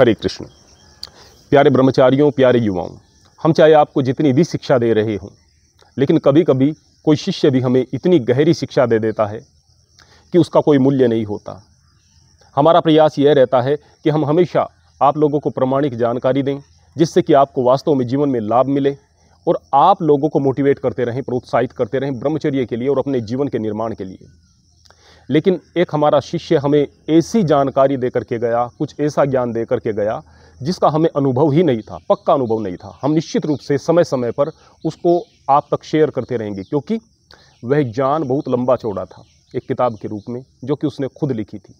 हरे कृष्ण। प्यारे ब्रह्मचारियों, प्यारे युवाओं, हम चाहे आपको जितनी भी शिक्षा दे रहे हों, लेकिन कभी कभी कोई शिष्य भी हमें इतनी गहरी शिक्षा दे देता है कि उसका कोई मूल्य नहीं होता। हमारा प्रयास यह रहता है कि हम हमेशा आप लोगों को प्रमाणिक जानकारी दें, जिससे कि आपको वास्तव में जीवन में लाभ मिले और आप लोगों को मोटिवेट करते रहें, प्रोत्साहित करते रहें ब्रह्मचर्य के लिए और अपने जीवन के निर्माण के लिए। लेकिन एक हमारा शिष्य हमें ऐसी जानकारी दे करके गया, कुछ ऐसा ज्ञान दे करके गया, जिसका हमें अनुभव ही नहीं था, पक्का अनुभव नहीं था। हम निश्चित रूप से समय समय पर उसको आप तक शेयर करते रहेंगे, क्योंकि वह ज्ञान बहुत लंबा चौड़ा था, एक किताब के रूप में, जो कि उसने खुद लिखी थी।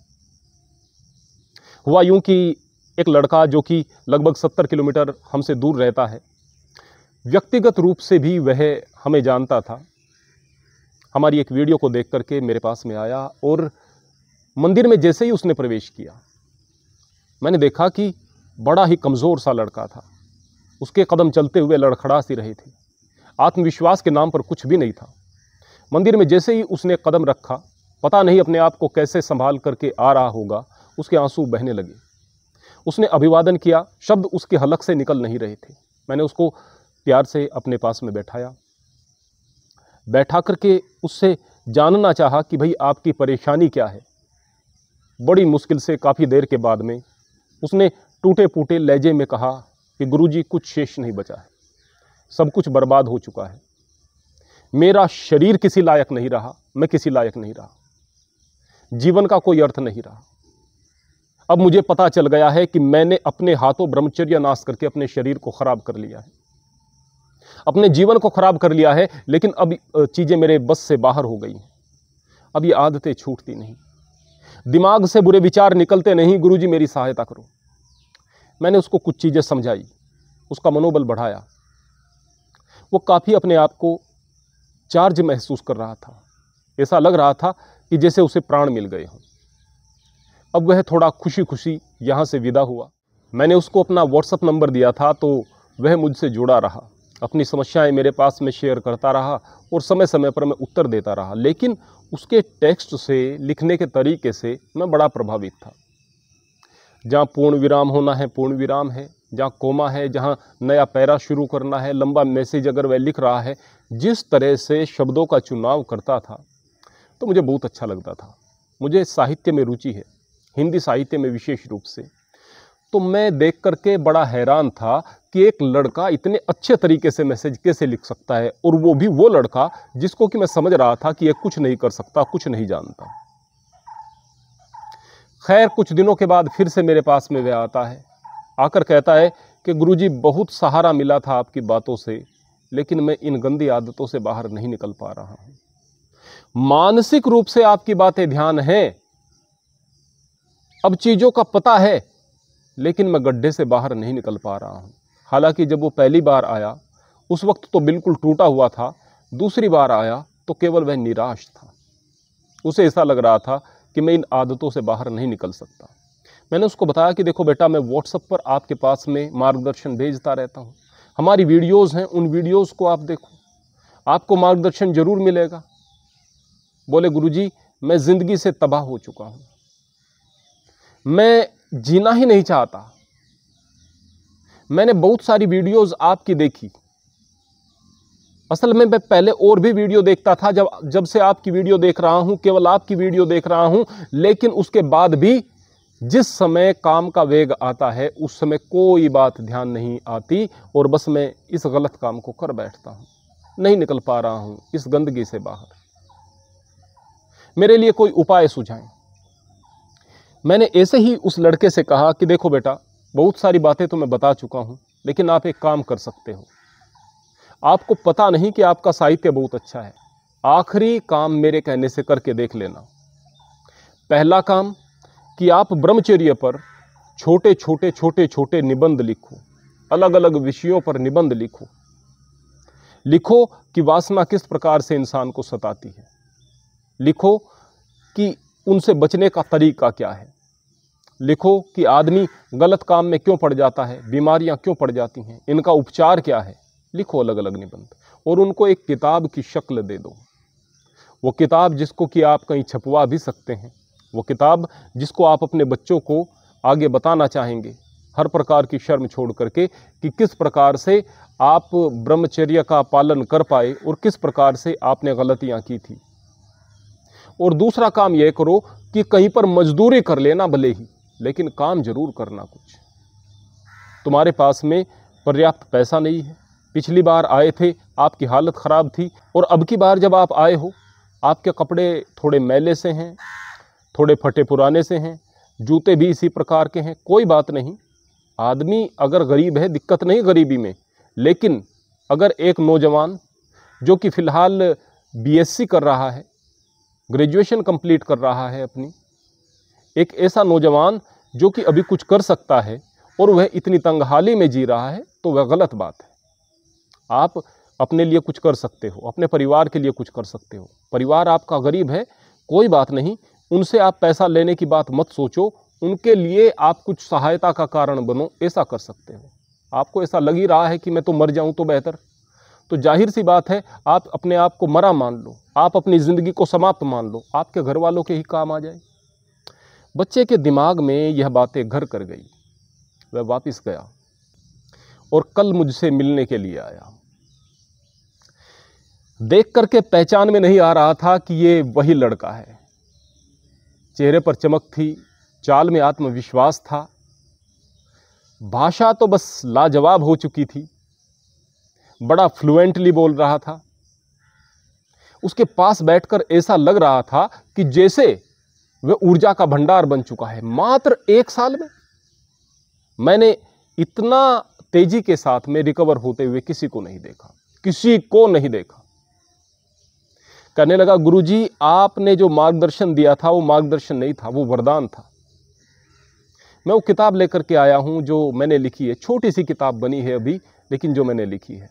हुआ यूँ कि एक लड़का जो कि लगभग सत्तर किलोमीटर हमसे दूर रहता है, व्यक्तिगत रूप से भी वह हमें जानता था हमारी एक वीडियो को देख करके मेरे पास में आया और मंदिर में जैसे ही उसने प्रवेश किया, मैंने देखा कि बड़ा ही कमज़ोर सा लड़का था। उसके कदम चलते हुए लड़खड़ा सी रहे थे। आत्मविश्वास के नाम पर कुछ भी नहीं था। मंदिर में जैसे ही उसने कदम रखा, पता नहीं अपने आप को कैसे संभाल करके आ रहा होगा, उसके आँसू बहने लगे। उसने अभिवादन किया, शब्द उसके हलक से निकल नहीं रहे थे। मैंने उसको प्यार से अपने पास में बैठाया। बैठा करके उससे जानना चाहा कि भाई आपकी परेशानी क्या है। बड़ी मुश्किल से काफ़ी देर के बाद में उसने टूटे फूटे लहजे में कहा कि गुरुजी कुछ शेष नहीं बचा है, सब कुछ बर्बाद हो चुका है। मेरा शरीर किसी लायक नहीं रहा, मैं किसी लायक नहीं रहा। जीवन का कोई अर्थ नहीं रहा। अब मुझे पता चल गया है कि मैंने अपने हाथों ब्रह्मचर्य नाश करके अपने शरीर को खराब कर लिया है। अपने जीवन को खराब कर लिया है, लेकिन अब चीज़ें मेरे बस से बाहर हो गई हैं। अब ये आदतें छूटती नहीं। दिमाग से बुरे विचार निकलते नहीं, गुरुजी मेरी सहायता करो। मैंने उसको कुछ चीज़ें समझाई, उसका मनोबल बढ़ाया। वो काफ़ी अपने आप को चार्ज महसूस कर रहा था। ऐसा लग रहा था कि जैसे उसे प्राण मिल गए हों। अब वह थोड़ा खुशी खुशी यहाँ से विदा हुआ। मैंने उसको अपना व्हाट्सअप नंबर दिया था तो वह मुझसे जुड़ा रहा। अपनी समस्याएँ मेरे पास में शेयर करता रहा और समय समय पर मैं उत्तर देता रहा। लेकिन उसके टेक्स्ट से, लिखने के तरीके से मैं बड़ा प्रभावित था। जहाँ पूर्ण विराम होना है, पूर्ण विराम है। जहाँ कोमा है, जहाँ नया पैरा शुरू करना है, लंबा मैसेज अगर वह लिख रहा है, जिस तरह से शब्दों का चुनाव करता था तो मुझे बहुत अच्छा लगता था। मुझे साहित्य में रुचि है। हिंदी साहित्य में विशेष रूप से। तो मैं देख करके बड़ा हैरान था कि एक लड़का इतने अच्छे तरीके से मैसेज कैसे लिख सकता है और वो भी वो लड़का जिसको कि मैं समझ रहा था कि ये कुछ नहीं कर सकता, कुछ नहीं जानता। खैर, कुछ दिनों के बाद फिर से मेरे पास में वह आता है। आकर कहता है कि गुरुजी, बहुत सहारा मिला था आपकी बातों से, लेकिन मैं इन गंदी आदतों से बाहर नहीं निकल पा रहा हूँ। मानसिक रूप से आपकी बातें ध्यान है। अब चीज़ों का पता है लेकिन मैं गड्ढे से बाहर नहीं निकल पा रहा हूँ। हालाँकि जब वो पहली बार आया, उस वक्त तो बिल्कुल टूटा हुआ था, दूसरी बार आया तो केवल वह निराश था। उसे ऐसा लग रहा था कि मैं इन आदतों से बाहर नहीं निकल सकता। मैंने उसको बताया कि देखो बेटा, मैं व्हाट्सअप पर आपके पास में मार्गदर्शन भेजता रहता हूँ। हमारी वीडियोज़ हैं, उन वीडियोज़ को आप देखो। आपको मार्गदर्शन ज़रूर मिलेगा। बोले, गुरुजी, मैं ज़िंदगी से तबाह हो चुका हूँ। मैं जीना ही नहीं चाहता। मैंने बहुत सारी वीडियोस आपकी देखी। असल में मैं पहले और भी वीडियो देखता था, जब जब से आपकी वीडियो देख रहा हूँ, केवल आपकी वीडियो देख रहा हूँ, लेकिन उसके बाद भी जिस समय काम का वेग आता है, उस समय कोई बात ध्यान नहीं आती और बस मैं इस गलत काम को कर बैठता हूँ। नहीं निकल पा रहा हूँ इस गंदगी से बाहर। मेरे लिए कोई उपाय सुझाएँ। मैंने ऐसे ही उस लड़के से कहा कि देखो बेटा, बहुत सारी बातें तो मैं बता चुका हूँ, लेकिन आप एक काम कर सकते हो। आपको पता नहीं कि आपका साहित्य बहुत अच्छा है। आखिरी काम मेरे कहने से करके देख लेना। पहला काम, कि आप ब्रह्मचर्य पर छोटे छोटे छोटे छोटे निबंध लिखो। अलग अलग विषयों पर निबंध लिखो। लिखो कि वासना किस प्रकार से इंसान को सताती है। लिखो कि उनसे बचने का तरीका क्या है? लिखो कि आदमी गलत काम में क्यों पड़ जाता है, बीमारियाँ क्यों पड़ जाती हैं, इनका उपचार क्या है? लिखो अलग अलग निबंध और उनको एक किताब की शक्ल दे दो। वो किताब जिसको कि आप कहीं छपवा भी सकते हैं, वो किताब जिसको आप अपने बच्चों को आगे बताना चाहेंगे, हर प्रकार की शर्म छोड़ करके कि किस प्रकार से आप ब्रह्मचर्य का पालन कर पाए और किस प्रकार से आपने गलतियाँ की थी। और दूसरा काम यह करो कि कहीं पर मजदूरी कर लेना भले ही, लेकिन काम ज़रूर करना कुछ। तुम्हारे पास में पर्याप्त पैसा नहीं है। पिछली बार आए थे, आपकी हालत ख़राब थी, और अब की बार जब आप आए हो, आपके कपड़े थोड़े मैले से हैं, थोड़े फटे पुराने से हैं, जूते भी इसी प्रकार के हैं, कोई बात नहीं। आदमी अगर गरीब है, दिक्कत नहीं गरीबी में, लेकिन अगर एक नौजवान, जो कि फ़िलहाल बीएससी कर रहा है ग्रेजुएशन कंप्लीट कर रहा है अपनी। एक ऐसा नौजवान जो कि अभी कुछ कर सकता है और वह इतनी तंगहाली में जी रहा है तो वह गलत बात है। आप अपने लिए कुछ कर सकते हो, अपने परिवार के लिए कुछ कर सकते हो। परिवार आपका गरीब है, कोई बात नहीं, उनसे आप पैसा लेने की बात मत सोचो, उनके लिए आप कुछ सहायता का कारण बनो, ऐसा कर सकते हो। आपको ऐसा लग ही रहा है कि मैं तो मर जाऊँ तो बेहतर। तो ज़ाहिर सी बात है, आप अपने आप को मरा मान लो। आप अपनी ज़िंदगी को समाप्त मान लो। आपके घर वालों के ही काम आ जाए। बच्चे के दिमाग में यह बातें घर कर गई। वह वापस गया और कल मुझसे मिलने के लिए आया। देख करके पहचान में नहीं आ रहा था कि ये वही लड़का है। चेहरे पर चमक थी, चाल में आत्मविश्वास था। भाषा तो बस लाजवाब हो चुकी थी। बड़ा फ्लुएंटली बोल रहा था। उसके पास बैठकर ऐसा लग रहा था कि जैसे वह ऊर्जा का भंडार बन चुका है। मात्र एक साल में मैंने इतना तेज़ी के साथ में रिकवर होते हुए किसी को नहीं देखा, किसी को नहीं देखा। कहने लगा, गुरुजी, आपने जो मार्गदर्शन दिया था, वो मार्गदर्शन नहीं था, वो वरदान था। मैं वो किताब लेकर के आया हूँ जो मैंने लिखी है। छोटी सी किताब बनी है अभी, लेकिन जो मैंने लिखी है।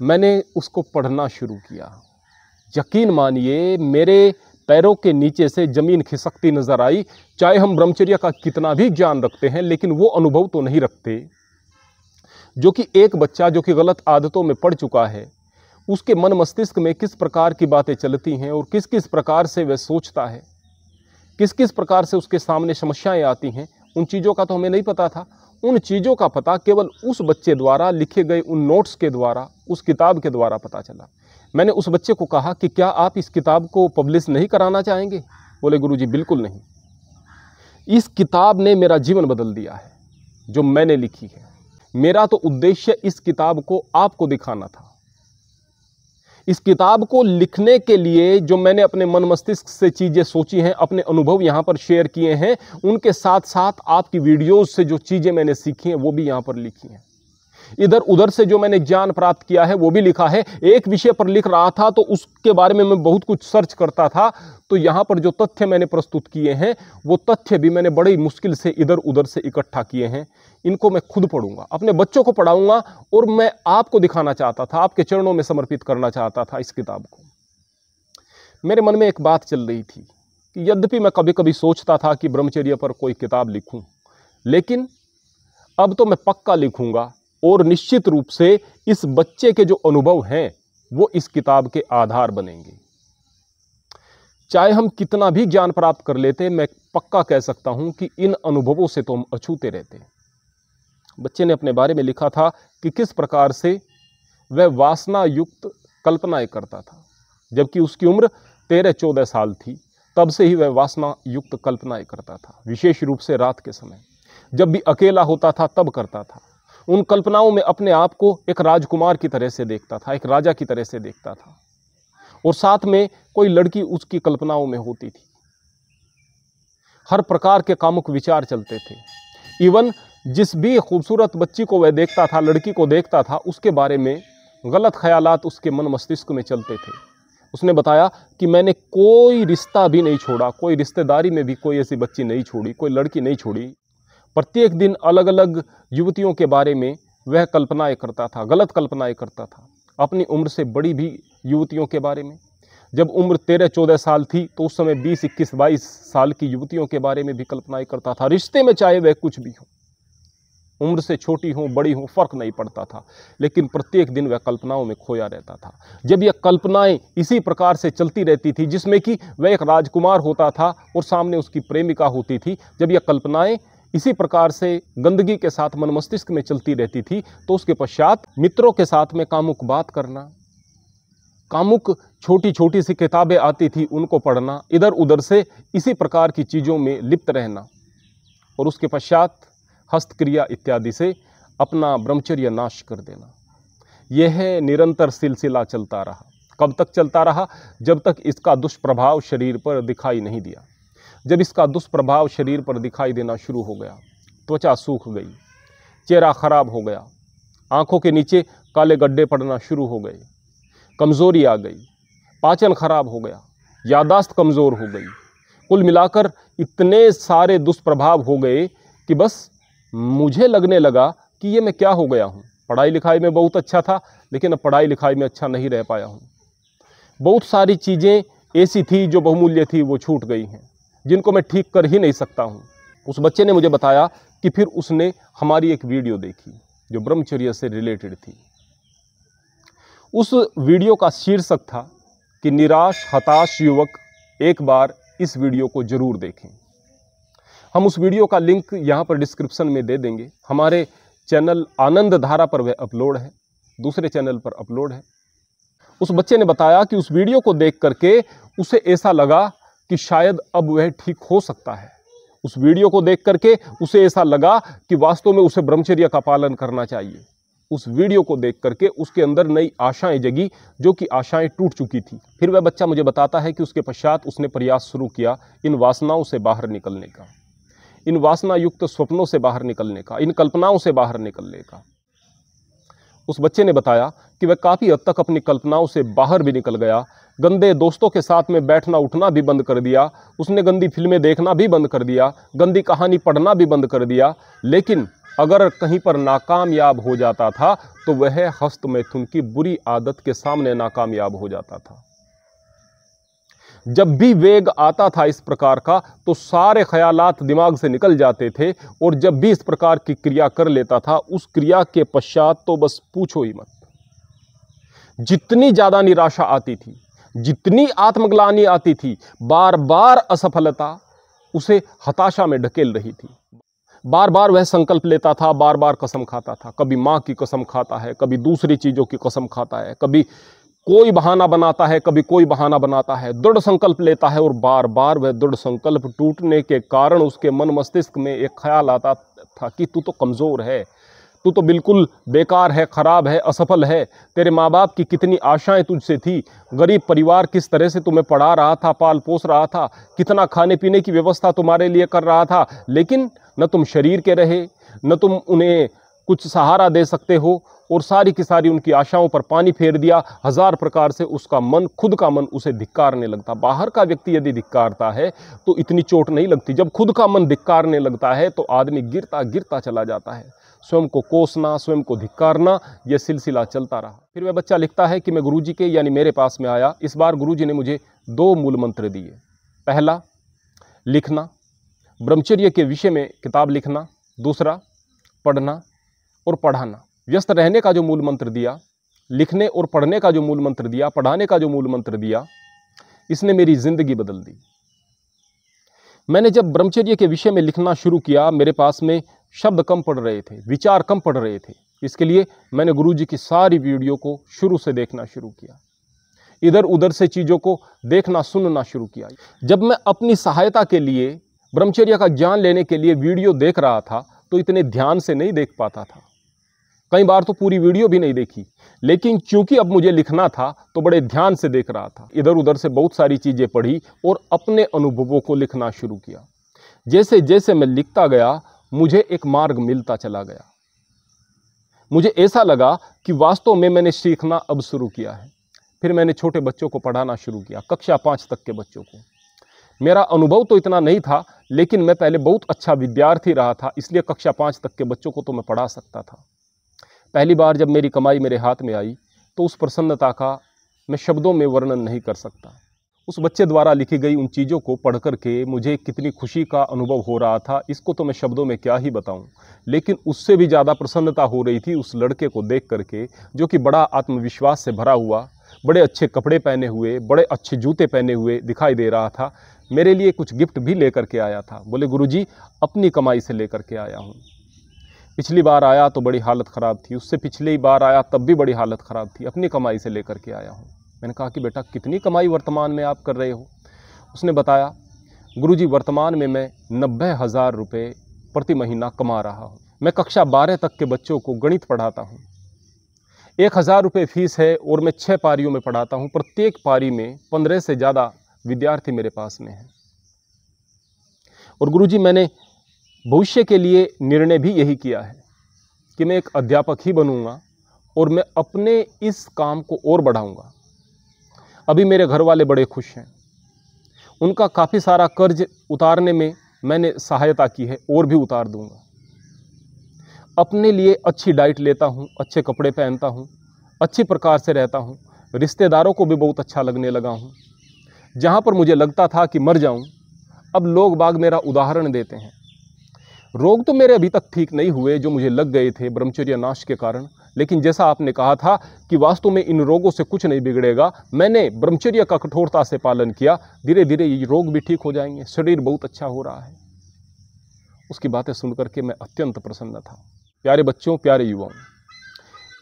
मैंने उसको पढ़ना शुरू किया। यकीन मानिए, मेरे पैरों के नीचे से ज़मीन खिसकती नज़र आई। चाहे हम ब्रह्मचर्य का कितना भी ज्ञान रखते हैं, लेकिन वो अनुभव तो नहीं रखते। जो कि एक बच्चा, जो कि गलत आदतों में पड़ चुका है, उसके मन मस्तिष्क में किस प्रकार की बातें चलती हैं और किस किस प्रकार से वह सोचता है? किस किस प्रकार से उसके सामने समस्याएँ आती हैं? उन चीज़ों का तो हमें नहीं पता था। उन चीज़ों का पता केवल उस बच्चे द्वारा लिखे गए उन नोट्स के द्वारा, उस किताब के द्वारा पता चला। मैंने उस बच्चे को कहा कि क्या आप इस किताब को पब्लिश नहीं कराना चाहेंगे? बोले गुरु जी बिल्कुल नहीं। इस किताब ने मेरा जीवन बदल दिया है, जो मैंने लिखी है। मेरा तो उद्देश्य इस किताब को आपको दिखाना था। इस किताब को लिखने के लिए जो मैंने अपने मन मस्तिष्क से चीज़ें सोची हैं, अपने अनुभव यहाँ पर शेयर किए हैं, उनके साथ साथ आपकी वीडियोज़ से जो चीज़ें मैंने सीखी हैं, वो भी यहाँ पर लिखी हैं। इधर उधर से जो मैंने ज्ञान प्राप्त किया है, वो भी लिखा है। एक विषय पर लिख रहा था तो उसके बारे में मैं बहुत कुछ सर्च करता था। तो यहाँ पर जो तथ्य मैंने प्रस्तुत किए हैं, वो तथ्य भी मैंने बड़ी मुश्किल से इधर उधर से इकट्ठा किए हैं। इनको मैं खुद पढ़ूँगा, अपने बच्चों को पढ़ाऊँगा और मैं आपको दिखाना चाहता था, आपके चरणों में समर्पित करना चाहता था इस किताब को। मेरे मन में एक बात चल रही थी कि यद्यपि मैं कभी कभी सोचता था कि ब्रह्मचर्य पर कोई किताब लिखूं, लेकिन अब तो मैं पक्का लिखूँगा और निश्चित रूप से इस बच्चे के जो अनुभव हैं, वो इस किताब के आधार बनेंगे। चाहे हम कितना भी ज्ञान प्राप्त कर लेते, मैं पक्का कह सकता हूँ कि इन अनुभवों से तो हम अछूते रहते बच्चे ने अपने बारे में लिखा था कि किस प्रकार से वह वासना युक्त कल्पनाएँ करता था। जबकि उसकी उम्र तेरह चौदह साल थी, तब से ही वह वासना युक्त कल्पनाएँ करता था, विशेष रूप से रात के समय। जब भी अकेला होता था, तब करता था। उन कल्पनाओं में अपने आप को एक राजकुमार की तरह से देखता था, एक राजा की तरह से देखता था। और साथ में कोई लड़की उसकी कल्पनाओं में होती थी। हर प्रकार के कामुक विचार चलते थे। इवन जिस भी खूबसूरत बच्ची को वह देखता था, लड़की को देखता था, उसके बारे में गलत ख्यालात उसके मन मस्तिष्क में चलते थे। उसने बताया कि मैंने कोई रिश्ता भी नहीं छोड़ा, कोई रिश्तेदारी में भी कोई ऐसी बच्ची नहीं छोड़ी, कोई लड़की नहीं छोड़ी। प्रत्येक दिन अलग अलग युवतियों के बारे में वह कल्पनाएँ करता था, गलत कल्पनाएँ करता था, अपनी उम्र से बड़ी भी युवतियों के बारे में। जब उम्र तेरह चौदह साल थी तो उस समय बीस, इक्कीस, बाईस साल की युवतियों के बारे में भी कल्पनाएँ करता था, रिश्ते में चाहे वह कुछ भी हो। उम्र से छोटी हो, बड़ी हो, फ़र्क नहीं पड़ता था, लेकिन प्रत्येक दिन वह कल्पनाओं में खोया रहता था। जब यह कल्पनाएँ इसी प्रकार से चलती रहती थी, जिसमें कि वह एक राजकुमार होता था और सामने उसकी प्रेमिका होती थी, जब यह कल्पनाएँ इसी प्रकार से गंदगी के साथ मन मस्तिष्क में चलती रहती थी तो उसके पश्चात मित्रों के साथ में कामुक बात करना, कामुक छोटी छोटी सी किताबें आती थी उनको पढ़ना इधर उधर से इसी प्रकार की चीज़ों में लिप्त रहना और उसके पश्चात हस्तक्रिया इत्यादि से अपना ब्रह्मचर्य नाश कर देना। यह निरंतर सिलसिला चलता रहा। कब तक चलता रहा? जब तक इसका दुष्प्रभाव शरीर पर दिखाई नहीं दिया। जब इसका दुष्प्रभाव शरीर पर दिखाई देना शुरू हो गया, त्वचा सूख गई, चेहरा खराब हो गया, आँखों के नीचे काले गड्ढे पड़ना शुरू हो गए, कमज़ोरी आ गई, पाचन खराब हो गया, यादाश्त कमज़ोर हो गई। कुल मिलाकर इतने सारे दुष्प्रभाव हो गए कि बस मुझे लगने लगा कि ये मैं क्या हो गया हूँ। पढ़ाई लिखाई में बहुत अच्छा था, लेकिन अब पढ़ाई लिखाई में अच्छा नहीं रह पाया हूँ। बहुत सारी चीज़ें ऐसी थी जो बहुमूल्य थी, वो छूट गई हैं। जिनको मैं ठीक कर ही नहीं सकता हूँ। उस बच्चे ने मुझे बताया कि फिर उसने हमारी एक वीडियो देखी, जो ब्रह्मचर्य से रिलेटेड थी। उस वीडियो का शीर्षक था कि निराश, हताश युवक एक बार इस वीडियो को ज़रूर देखें। हम उस वीडियो का लिंक यहाँ पर डिस्क्रिप्शन में दे देंगे। हमारे चैनल आनंद धारा पर वह अपलोड है, दूसरे चैनल पर अपलोड है। उस बच्चे ने बताया कि उस वीडियो को देख करके उसे ऐसा लगा कि शायद अब वह ठीक हो सकता है। उस वीडियो को देख करके उसे ऐसा लगा कि वास्तव में उसे ब्रह्मचर्य का पालन करना चाहिए। उस वीडियो को देख करके उसके अंदर नई आशाएँ जगी जो कि आशाएँ टूट चुकी थी। फिर वह बच्चा मुझे बताता है कि उसके पश्चात उसने प्रयास शुरू किया इन वासनाओं से बाहर निकलने का। इन वासना युक्त स्वप्नों से बाहर निकलने का, इन कल्पनाओं से बाहर निकलने का। उस बच्चे ने बताया कि वह काफ़ी हद तक अपनी कल्पनाओं से बाहर भी निकल गया गंदे दोस्तों के साथ में बैठना, उठना भी बंद कर दिया। उसने गंदी फ़िल्में देखना भी बंद कर दिया, गंदी कहानी पढ़ना भी बंद कर दिया। लेकिन अगर कहीं पर नाकामयाब हो जाता था तो वह हस्त मैथुन की बुरी आदत के सामने नाकामयाब हो जाता था। जब भी वेग आता था इस प्रकार का तो सारे ख्यालात दिमाग से निकल जाते थे और जब भी इस प्रकार की क्रिया कर लेता था, उस क्रिया के पश्चात तो बस पूछो ही मत। जितनी ज़्यादा निराशा आती थी जितनी आत्मग्लानी आती थी बार बार असफलता उसे हताशा में ढकेल रही थी। बार बार वह संकल्प लेता था बार बार कसम खाता था। कभी माँ की कसम खाता है, कभी दूसरी चीज़ों की कसम खाता है, कभी कोई बहाना बनाता है, कभी कोई बहाना बनाता है। दृढ़ संकल्प लेता है और बार बार वह दृढ़ संकल्प टूटने के कारण उसके मन मस्तिष्क में एक ख्याल आता था कि तू तो कमज़ोर है। तू तो बिल्कुल बेकार है, ख़राब है, असफल है। तेरे माँ बाप की कितनी आशाएँ तुझसे थी। गरीब परिवार किस तरह से तुम्हें पढ़ा रहा था, पाल पोस रहा था, कितना खाने पीने की व्यवस्था तुम्हारे लिए कर रहा था। लेकिन न तुम शरीर के रहे, न तुम उन्हें कुछ सहारा दे सकते हो, और सारी की सारी उनकी आशाओं पर पानी फेर दिया। हज़ार प्रकार से उसका मन, खुद का मन उसे धिक्कारने लगता। बाहर का व्यक्ति यदि धिक्कारता है तो इतनी चोट नहीं लगती। जब खुद का मन धिक्कारने लगता है तो आदमी गिरता गिरता चला जाता है। स्वयं को कोसना, स्वयं को धिक्कारना यह सिलसिला चलता रहा। फिर वह बच्चा लिखता है कि मैं गुरुजी के, यानी मेरे पास में आया। इस बार गुरुजी ने मुझे दो मूल मंत्र दिए। पहला, लिखना, ब्रह्मचर्य के विषय में किताब लिखना। दूसरा, पढ़ना और पढ़ाना। व्यस्त रहने का जो मूल मंत्र दिया, लिखने और पढ़ने का जो मूल मंत्र दिया, पढ़ाने का जो मूल मंत्र दिया, इसने मेरी ज़िंदगी बदल दी। मैंने जब ब्रह्मचर्य के विषय में लिखना शुरू किया, मेरे पास में शब्द कम पड़ रहे थे, विचार कम पड़ रहे थे। इसके लिए मैंने गुरुजी की सारी वीडियो को शुरू से देखना शुरू किया। इधर उधर से चीज़ों को देखना, सुनना शुरू किया। जब मैं अपनी सहायता के लिए, ब्रह्मचर्य का ज्ञान लेने के लिए वीडियो देख रहा था तो इतने ध्यान से नहीं देख पाता था। कई बार तो पूरी वीडियो भी नहीं देखी, लेकिन क्योंकि अब मुझे लिखना था तो बड़े ध्यान से देख रहा था। इधर उधर से बहुत सारी चीज़ें पढ़ी और अपने अनुभवों को लिखना शुरू किया। जैसे जैसे मैं लिखता गया मुझे एक मार्ग मिलता चला गया। मुझे ऐसा लगा कि वास्तव में मैंने सीखना अब शुरू किया है। फिर मैंने छोटे बच्चों को पढ़ाना शुरू किया, कक्षा पाँच तक के बच्चों को। मेरा अनुभव तो इतना नहीं था, लेकिन मैं पहले बहुत अच्छा विद्यार्थी रहा था, इसलिए कक्षा पाँच तक के बच्चों को तो मैं पढ़ा सकता था। पहली बार जब मेरी कमाई मेरे हाथ में आई तो उस प्रसन्नता का मैं शब्दों में वर्णन नहीं कर सकता। उस बच्चे द्वारा लिखी गई उन चीज़ों को पढ़ कर के मुझे कितनी खुशी का अनुभव हो रहा था। इसको तो मैं शब्दों में क्या ही बताऊँ। लेकिन उससे भी ज़्यादा प्रसन्नता हो रही थी उस लड़के को देख करके, जो कि बड़ा आत्मविश्वास से भरा हुआ, बड़े अच्छे कपड़े पहने हुए, बड़े अच्छे जूते पहने हुए दिखाई दे रहा था। मेरे लिए कुछ गिफ्ट भी लेकर के आया था। बोले, गुरुजी, अपनी कमाई से लेकर के आया हूँ। पिछली बार आया तो बड़ी हालत ख़राब थी। उससे पिछली बार आया तब भी बड़ी हालत ख़राब थी। अपनी कमाई से लेकर के आया हूँ। मैंने कहा कि बेटा, कितनी कमाई वर्तमान में आप कर रहे हो? उसने बताया, गुरुजी, वर्तमान में मैं नब्बे हज़ार रुपये प्रति महीना कमा रहा हूँ। मैं कक्षा बारह तक के बच्चों को गणित पढ़ाता हूँ। एक हज़ार रुपये फ़ीस है और मैं छः पारियों में पढ़ाता हूँ। प्रत्येक पारी में पंद्रह से ज़्यादा विद्यार्थी मेरे पास में हैं। और गुरुजी, मैंने भविष्य के लिए निर्णय भी यही किया है कि मैं एक अध्यापक ही बनूँगा और मैं अपने इस काम को और बढ़ाऊँगा। अभी मेरे घर वाले बड़े खुश हैं। उनका काफ़ी सारा कर्ज उतारने में मैंने सहायता की है, और भी उतार दूँगा। अपने लिए अच्छी डाइट लेता हूँ, अच्छे कपड़े पहनता हूँ, अच्छी प्रकार से रहता हूँ, रिश्तेदारों को भी बहुत अच्छा लगने लगा हूँ। जहाँ पर मुझे लगता था कि मर जाऊँ, अब लोग बाग मेरा उदाहरण देते हैं। रोग तो मेरे अभी तक ठीक नहीं हुए, जो मुझे लग गए थे ब्रह्मचर्य नाश के कारण लेकिन जैसा आपने कहा था कि वास्तव में इन रोगों से कुछ नहीं बिगड़ेगा, मैंने ब्रह्मचर्य का कठोरता से पालन किया धीरे धीरे ये रोग भी ठीक हो जाएँगे, शरीर बहुत अच्छा हो रहा है। उसकी बातें सुन करके मैं अत्यंत प्रसन्न था। प्यारे बच्चों, प्यारे युवाओं,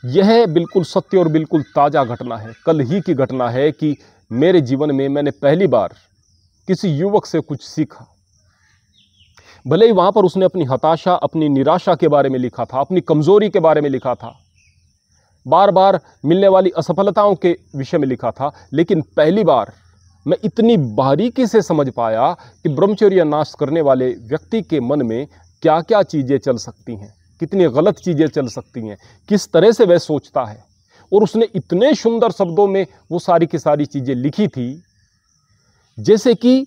यह बिल्कुल सत्य और बिल्कुल ताज़ा घटना है, कल ही की घटना है कि मेरे जीवन में मैंने पहली बार किसी युवक से कुछ सीखा। भले ही वहाँ पर उसने अपनी हताशा, अपनी निराशा के बारे में लिखा था, अपनी कमज़ोरी के बारे में लिखा था बार बार मिलने वाली असफलताओं के विषय में लिखा था, लेकिन पहली बार मैं इतनी बारीकी से समझ पाया कि ब्रह्मचर्य नाश करने वाले व्यक्ति के मन में क्या क्या चीज़ें चल सकती हैं, कितनी गलत चीज़ें चल सकती हैं, किस तरह से वह सोचता है। और उसने इतने सुंदर शब्दों में वो सारी की सारी चीज़ें लिखी थी, जैसे कि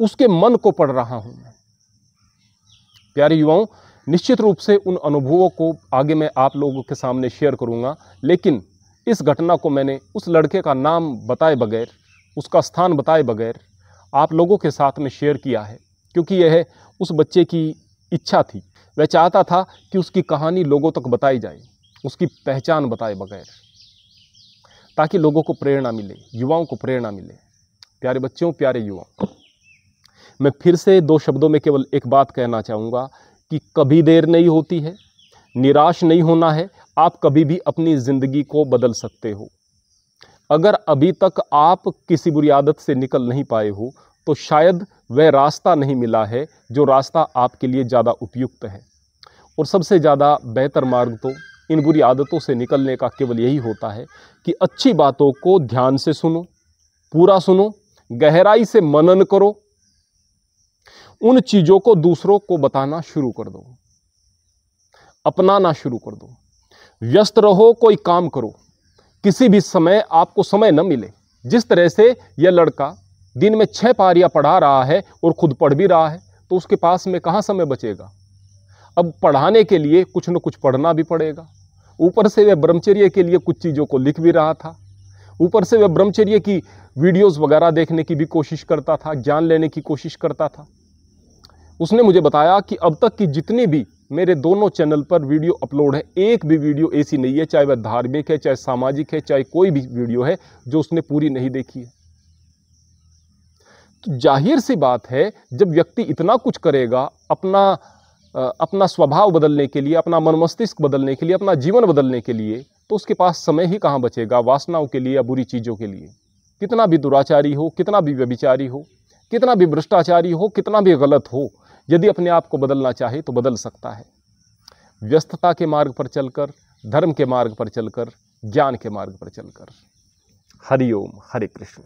उसके मन को पढ़ रहा हूँ मैं। प्यारे युवाओं निश्चित रूप से उन अनुभवों को आगे मैं आप लोगों के सामने शेयर करूँगा। लेकिन इस घटना को मैंने उस लड़के का नाम बताए बगैर, उसका स्थान बताए बगैर आप लोगों के साथ में शेयर किया है, क्योंकि यह उस बच्चे की इच्छा थी। वह चाहता था कि उसकी कहानी लोगों तक बताई जाए, उसकी पहचान बताए बगैर, ताकि लोगों को प्रेरणा मिले, युवाओं को प्रेरणा मिले। प्यारे बच्चों प्यारे युवाओं, मैं फिर से दो शब्दों में केवल एक बात कहना चाहूँगा कि कभी देर नहीं होती है, निराश नहीं होना है, आप कभी भी अपनी ज़िंदगी को बदल सकते हो। अगर अभी तक आप किसी बुरी आदत से निकल नहीं पाए हो तो शायद वह रास्ता नहीं मिला है, जो रास्ता आपके लिए ज़्यादा उपयुक्त है। और सबसे ज़्यादा बेहतर मार्ग तो इन बुरी आदतों से निकलने का केवल यही होता है कि अच्छी बातों को ध्यान से सुनो, पूरा सुनो, गहराई से मनन करो उन चीज़ों को दूसरों को बताना शुरू कर दो। अपनाना शुरू कर दो। व्यस्त रहो, कोई काम करो। किसी भी समय आपको समय न मिले। जिस तरह से यह लड़का दिन में छह पारियाँ पढ़ा रहा है और खुद पढ़ भी रहा है तो उसके पास में कहाँ समय बचेगा? अब पढ़ाने के लिए कुछ न कुछ पढ़ना भी पड़ेगा। ऊपर से वह ब्रह्मचर्य के लिए कुछ चीज़ों को लिख भी रहा था। ऊपर से वह ब्रह्मचर्य की वीडियोस वगैरह देखने की भी कोशिश करता था, ज्ञान लेने की कोशिश करता था। उसने मुझे बताया कि अब तक की जितनी भी मेरे दोनों चैनल पर वीडियो अपलोड है, एक भी वीडियो ऐसी नहीं है, चाहे वह धार्मिक है, चाहे सामाजिक है, चाहे कोई भी वीडियो है, जो उसने पूरी नहीं देखी है। तो ज़ाहिर सी बात है, जब व्यक्ति इतना कुछ करेगा, अपना अपना स्वभाव बदलने के लिए, अपना मन मस्तिष्क बदलने के लिए, अपना जीवन बदलने के लिए तो उसके पास समय ही कहाँ बचेगा? वासनाओं के लिए या बुरी चीज़ों के लिए? कितना भी दुराचारी हो, कितना भी व्यभिचारी हो, कितना भी भ्रष्टाचारी हो, कितना भी गलत हो यदि अपने आप को बदलना चाहे तो बदल सकता है। व्यस्तता के मार्ग पर चलकर, धर्म के मार्ग पर चलकर, ज्ञान के मार्ग पर चलकर। हरिओम हरे कृष्ण।